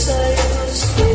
sails.